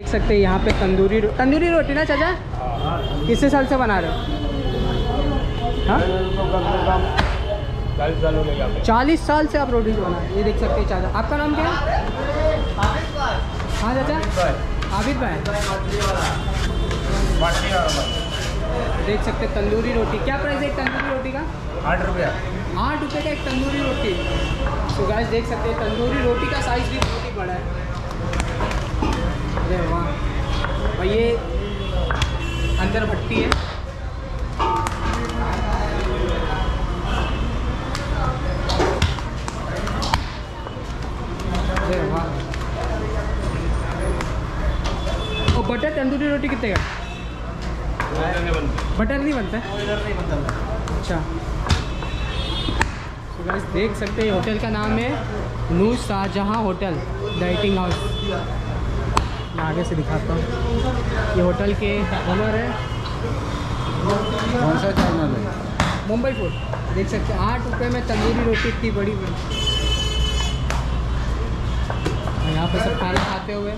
देख सकते हैं यहाँ पे तंदूरी रो... तंदूरी रोटी ना चाचा? कितने साल से बना रहे हो? हाँ? चालीस साल गए चालीस साल से आप रोटी बना रहे ये देख सकते हैं चाचा। आपका नाम क्या? है हाँ चाचा? आबिद भाई। देख सकते हैं तंदूरी रोटी। क्या प्राइस है एक तंदूरी रोटी का? आठ रुपया। आठ रुपये का एक तंदूरी रोटी। तो गाइस देख सकते हैं तंदूरी रोटी का साइज़ भी बहुत ही बड़ा है। और ये अंदर भट्टी है। और बटर तंदूरी रोटी कितने का? बटर नहीं बनता? अच्छा। गाइस देख सकते हैं, होटल का नाम है नू शाहजहाँ होटल, डाइटिंग हाउस। मैं आगे से दिखाता हूँ। ये होटल के ओनर है। कौन सा चैनल है? मुंबई फ़ूड देख सकते हैं आठ रुपये में तंदूरी रोटी इतनी बड़ी बड़ी यहाँ पर सब खाना खाते हुए।